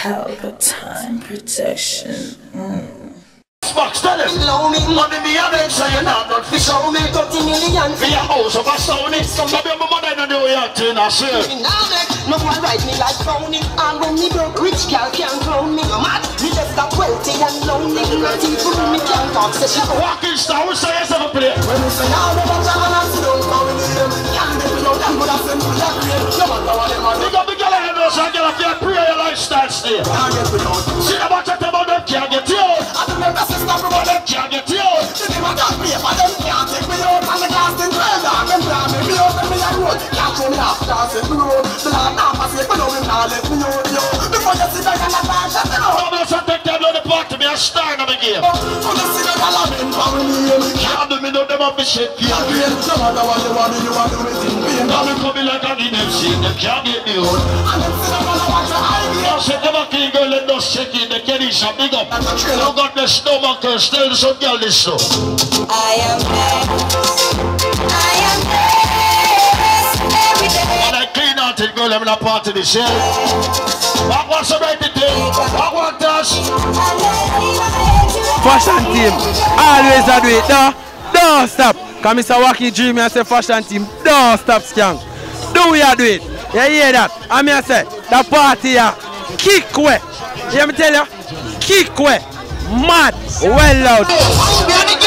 Pelpa Time protection. Mm. Box, tell him. Love me, money me a beg, so you not not fish out me. 30 million for your house of a Sony. Some of your mother in the New York, you know, sir. Me now make no one ride me like phony. And when me broke, rich girl can't clone me. No mad, me just got wealthy and lonely. Nothing for me can't talk, so she walking star. We say yourself a play. When we say now, the bunch of man, sit down, come with them. Can't be without them, but I send me that way. No matter what them are. Big up the girl in the and girl, if you pray your lifestyle stay. Can't get without. See about chat about them, can't get you. I don't know, that's stop about them can't get you out. See them a got me, them can't take me out. And the glass in twelve dog, them plan me, me out, me a road. Can't show me half dance in me road. The Lord now pass it, but now him now let me out, yo. Before you see the a know. Take them on the park to be a matter what you. Oh. I am blessed. And I clean out it, girl, I'm not part of this, wants to write it in? What want us? Fashion team, always I do it, no, don't stop. Come Mr. Wacky Dream, I say fashion team, don't stop, skank. Do we do it? You hear that? I mean, I say, the party, yeah, kick way. You hear me tell you? Kick way. Mad, well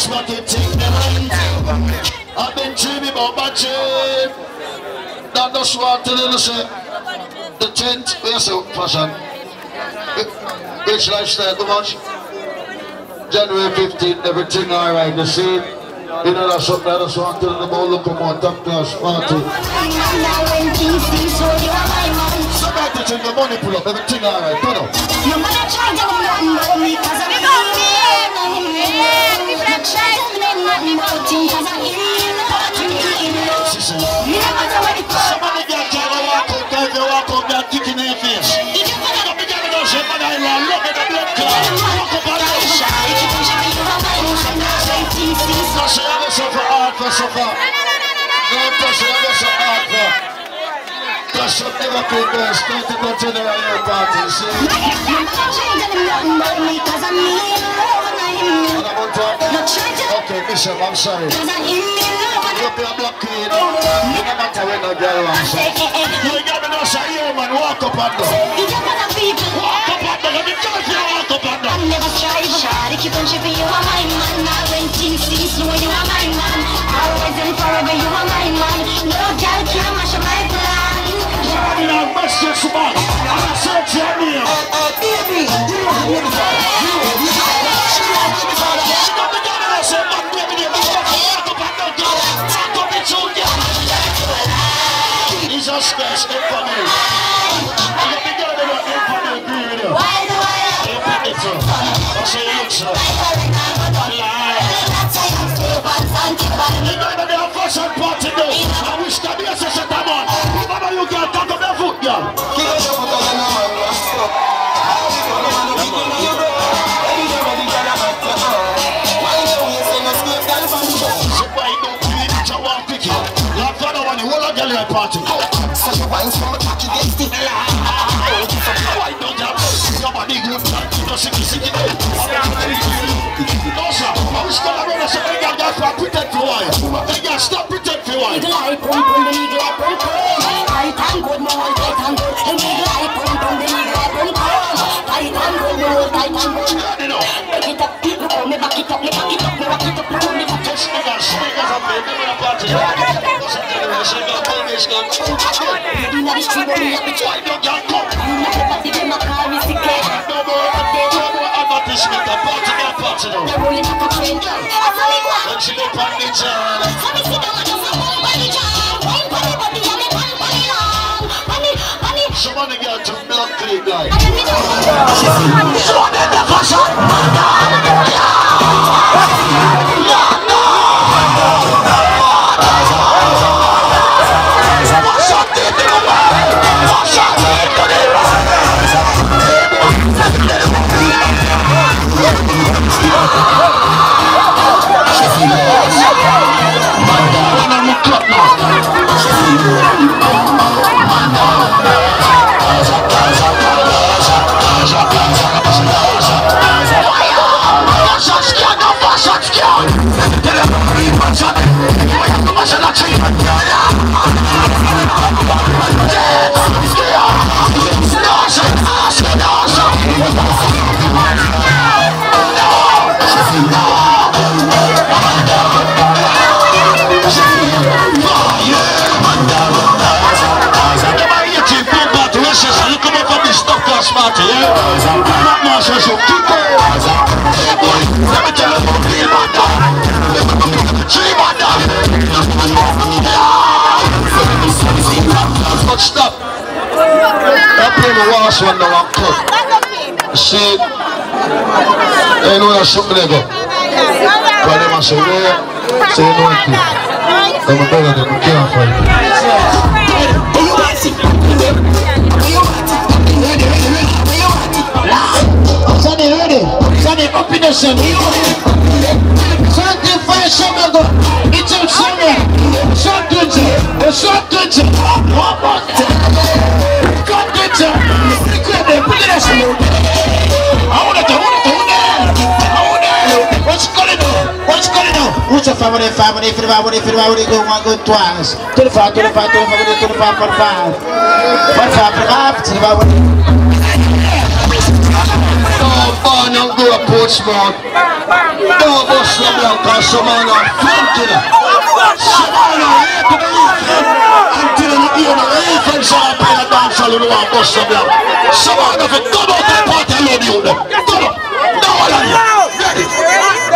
Icebox bucket take them I've been dreaming about my dream. That just want to little say. The tent, where's the fashion? Rich lifestyle, too much. January 15th, everything alright, the same. You know that's something I just want to tell them all look more top class party. Somebody to take the money pull up, everything alright, you know. Somebody get you to walk out, guys, you walk in. Somebody get you to say, "Man, I love look at the blood clot." Walk up on the outside. No, say, I go suffer hard for suffer. No, touch it, I go suffer hard for. Touch up Liverpool girls, don't take no general your party, see? Okay, Bishop, I'm sorry. You be a black queen. You no matter when no girl wants it. You got me no say, you man, walk up and down. Walk up and down. You can't feel walk up and down. Never strive hard, keep on tripping, you are my man. Now when things seem slow, you are my man. Always and forever, you are my man. No girl can mash up my plan. You know, best just man. I'm a search your name. Baby, She got me I say, man, baby, you walk up Jesus Christ, step for me. You got me down and I for me, agree with you. why do I have You put it through. That's how look, sir. Lie. You know that they have fashion party now. I wish that a party. So you wine from the party gets the Oh, you from don't You don't for protect your eye, pum pum, the eagle eye, pum pum. I thank God, my wife, I thank God. The eagle eye, pum pum, the eagle eye, pum pum. I thank God, my wife, I thank God. Back it up, people, me back it up, me back it up, me back it up, me back it up. You No more, no more advertisement. A party, a party now. roll it like a train. I saw me go. When she go on the jar. So me sit down and just a bum bunny jam. Wine bunny body and me pan bunny long. Bunny, bunny. Somebody get? Not Marshall, so I my last one now, I'm cut. See, you know that's something they go. But them I say, where? Say, you know it. I'm a brother, they can't fight. Sunny ready? Sunny up the. It's a summer. Shot good. Shot good. Got on? Family? Family? Family? Family? Family? Go one, go twice. To the five, to the five, to the five, to the five, the five. Five, five, five, to the five. No, man, don't go to Portsmouth. No, bust the block, cause some man are fronting. Some man are here to the youth. Until you hear the infants are playing a dance hall, you want bust the block. Some man have to come out the party and load you. Come on. No one of you. Ready?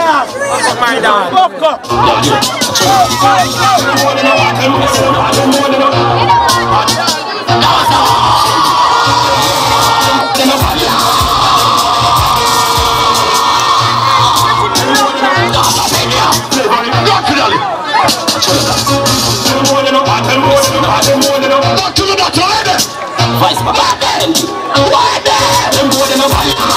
Confidently. Don't you do that already? Confidently,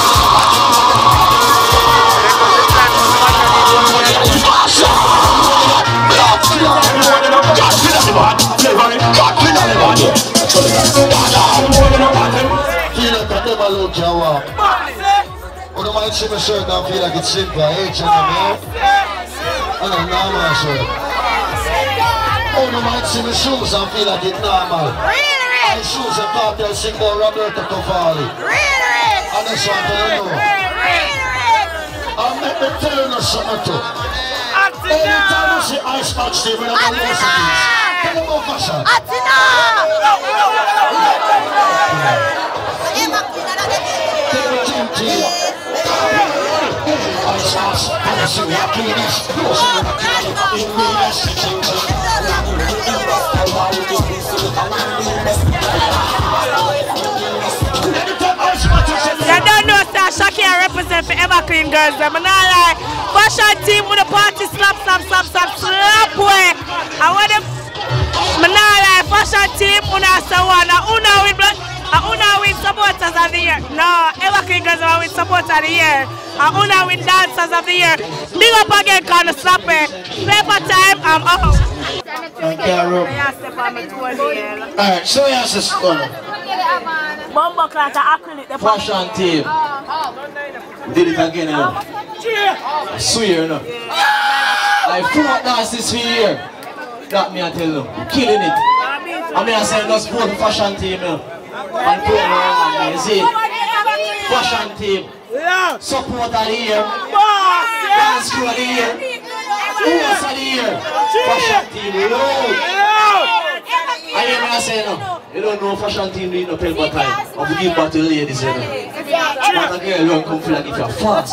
Feel like I never look you up. Don't mind see my shirt and feel like it's simple. H&M, yeah? I don't know my shirt. Don't mind see my shoes and feel like it's normal. My shoes and thought they'll sing Roberto Cavalli. And that's what I know. I'll make me tell you something. Anytime you see Ice Patch Steve, when I'm on the Tell them I this. You don't know sir, Shakira represent for Evergreen girls. I'm not lie. Fashion team with the party slap, slap, slap, slap, slap way. I want them. I'm. Fashion team, una say one. Una win, but una win supporters of the year. No, Evergreen girls are win supporters of the year. I una win dancers of the year. Big up again, kind of slap it. Pelpa Time, I'm out. Carol. I step on my toe nail. Alright, so here's the story. Bumbo clock, acrylic. the Fashion team. Did it again, you know. I swear, you know. I four dances for year. That me I tell you. Killing it. I mean I say no sport fashion team, you know. And four man, you see. Fashion team. Support of the year. Boss, yeah. Dance crew of the year. Who's of the year? Fashion team, you. Yeah. I hear man say no. You don't know fashion team need no but time. Of give back to the ladies, you know. But a girl don't come feel like if you're fast.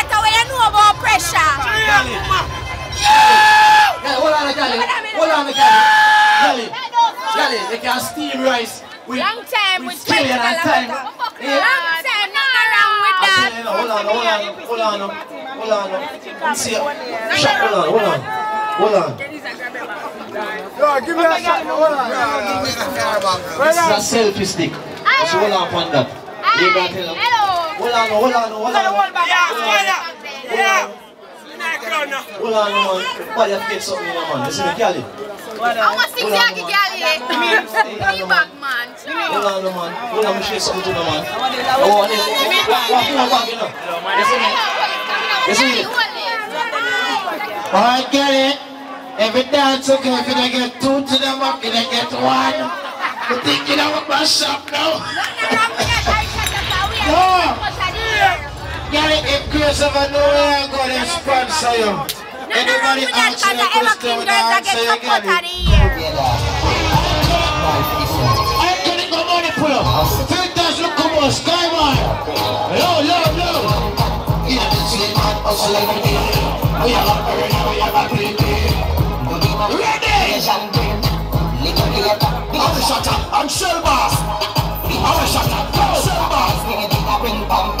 know what to do. Pay up on time. Let's pass the girl in my hand. Yeah, hold on, Cali. Hold on, Cali. Cali, Cali, they can steam rice with, Long time with with skill and time. Yeah. Long time, nothing wrong with that. say, no, hold on, hold on, hold on, hold on. Let me see. Shut, hold on, hold on, hold on. This is a selfie stick. So hold on upon that. You got tell them. Hello. Hold on, hold on, hold on. Yeah, get something in your man? Listen, Cali. I want six yaki girl here. Back man. Hold on, man. Hold on, me share something to the man. And then, what, what, what, what, you know? Listen, listen. Alright, get it. Every dance okay, if you get two to the back, you get one. You think you know what my shop now? Get Chris ever know where I'm going to sponsor you. Anybody ask you a question with the answer you get it. I couldn't go money pull up. Filters look come on, Skyman. Low, low, low. Yeah, this is man hustling. We are not ready, we are not ready. Ready! I'm a I'm shell boss. I'm a shutter, I'm shell boss.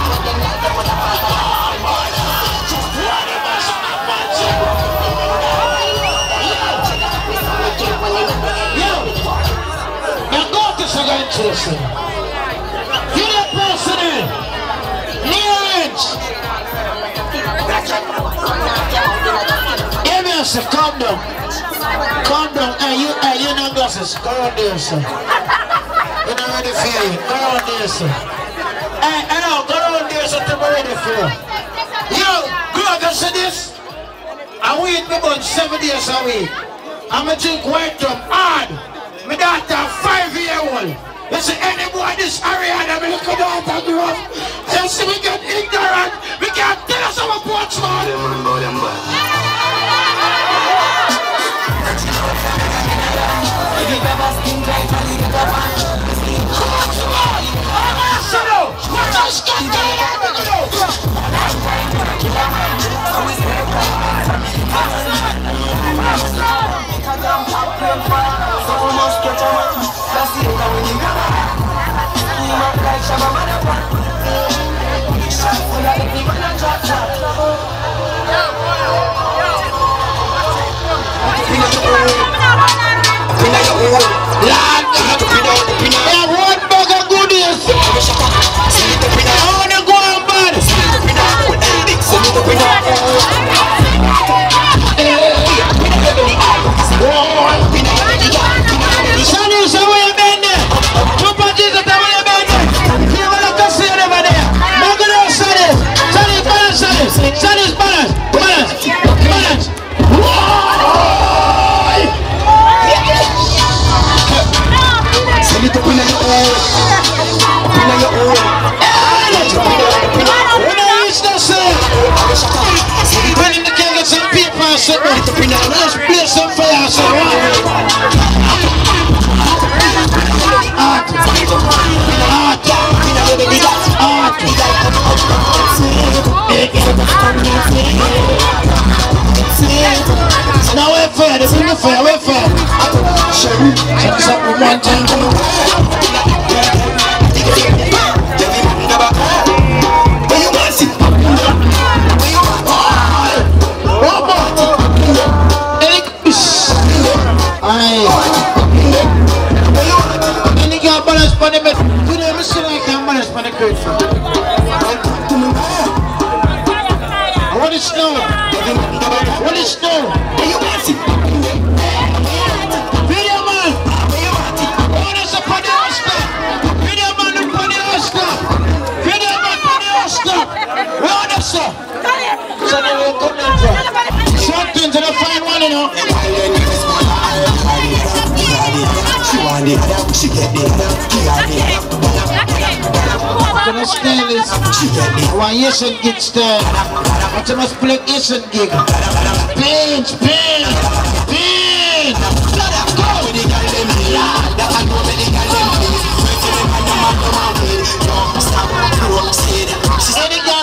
Give me a sec, calm down. Calm down. Hey, you, hey, you no glasses. On there, sir. You not ready for you. On there, sir. Hey, go on sir. To be ready for you. Yo, on, can see this? I wait about seven days a week. I'm a drink white rum hard. My daughter five year old. You see any boy this area that me little daughter grow up. You see we get ignorant. We can't tell us our porch man. Get there! Lord, know. While the niggas want to all up on it, pull on it. She want the other, she get the other, kill on it. Pull up, pull up, pull up. Can I steal this? She get it. other. Why yes and get stirred? What you must play yes and gig. Pinch, pinch, pinch.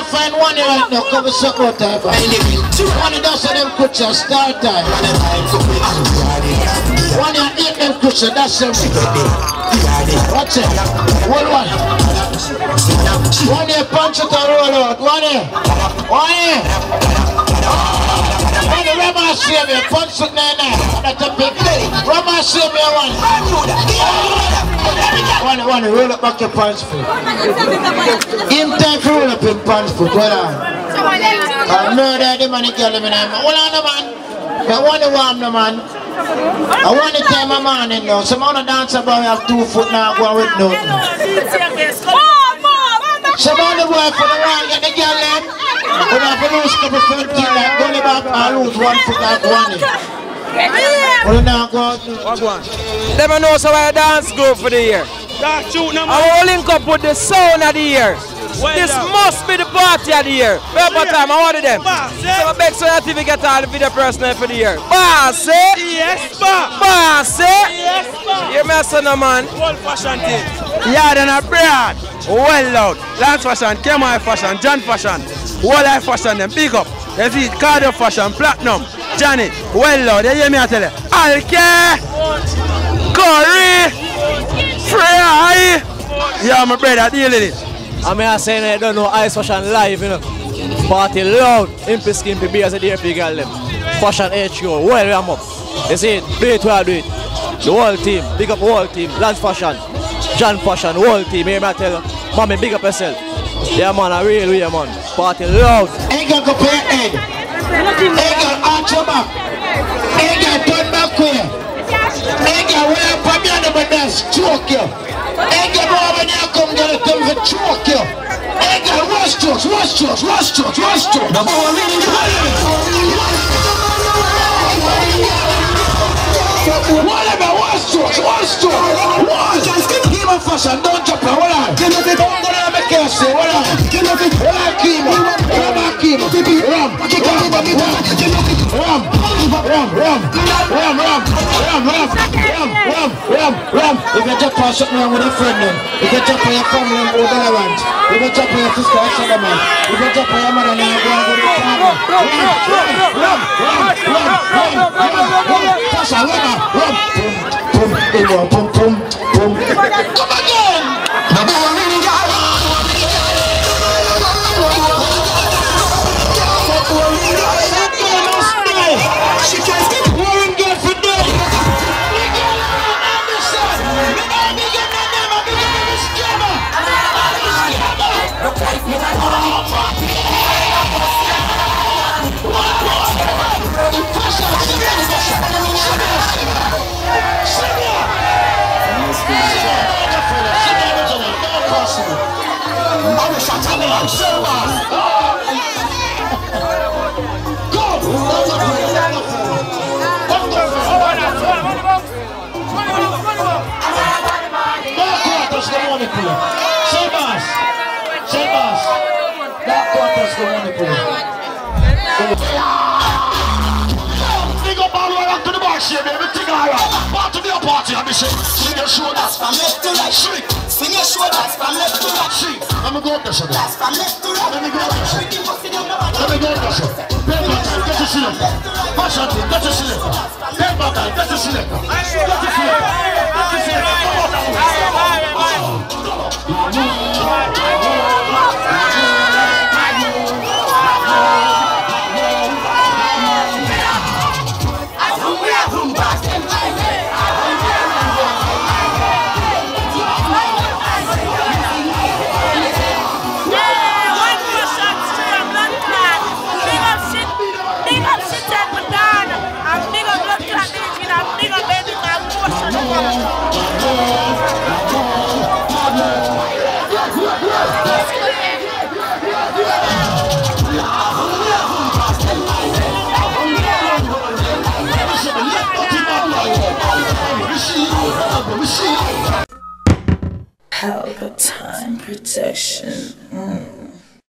Find one right now, cover support time. One of those of them cushion start time. One of eight them cushion, that's them. Watch it. One one. One here punch it and roll out. One here. One here. Here, Rama Savior, punch it now now. That's a big thing. Rama Savior one. One, one, roll up back your pants foot. In time for roll up in pants foot. Hold on. I murder the man, the girl, the man. Hold on, man. I want to warm the man. I want to tell my man in now. Some other dancer boy have two foot now go with nothing. Some other work, kung nawa, yan na yan lang. Kung na panos ka pa felt yan lang, go na ba alus, one foot out, one eh. Kung One. Let me know so I dance group for the year. I will link up with the sound of the year. Well this done. must be the party of the year. Remember Yeah. time, I wanted them. Eh? So I beg so that TV get all the video personnel for the year. Boss, eh? Yes, ba. Boss, eh? Yes, ba. You mess on man. Old fashion thing. Yeah, then a brand. Well loud. Lance Fashion, KMI Fashion, John Fashion, Wall Life Fashion, them big up. You see, Cardio Fashion, Platinum, Johnny, well loud. You hear me I tell you? Alke, Curry, Fry. Yeah, my brother, deal with it. I mean, I say I don't know ice fashion live, you know. Party loud, impy skimpy beers at the FP girl them. Fashion HQ, well, we am up. You see it, do it well, do it. The whole team, big up whole team, Lance Fashion, John Fashion, the whole team, hear me I tell. Mommy, big up yourself. Yeah, man, I really, yeah, man. Party loud. Ain't gonna go your head. Ain't gonna arch your back. Ain't gonna turn back way. Ain't gonna wear up on me under my desk, choke you. Egg up over now, come get it, come for chalk you. Egg up, rush trucks, rush trucks, rush trucks, rush trucks. The ball in the Whatever, rush trucks, rush trucks, rush trucks on. Hold on. Don't go there, make you say, hold on. Hold on, Kimo. Hold on, Kimo. Rum. Rum. Rum. Rum. Rum. Rum. Rum. Rum. Rum. Rum. Rum. Rum. Rum. If you jump on something wrong with a friend, then. If you jump on your family, go to the ranch. If you jump on your sister, that's the man. If you jump on your mother, and go to the farmer. Rum. Rum. Rum. Rum. Rum. Rum. Rum. Rum. Tasha, rum. Rum. Pum. Pum boom, they want boom, boom, boom. That God is the one who I shave everything alright. Part of your party, I'm shake. Swing your shoulders from left to right. Swing. Swing your shoulders from left to right. Swing. Let me go up there, sir. That's from left to right. Let me go up there, sir. Let me go up there, sir. Bend back and get your selector. Fashion team, get your selector. Bend back and get your selector. Get your selector. Get your selector. Come on now. Come on. Come on.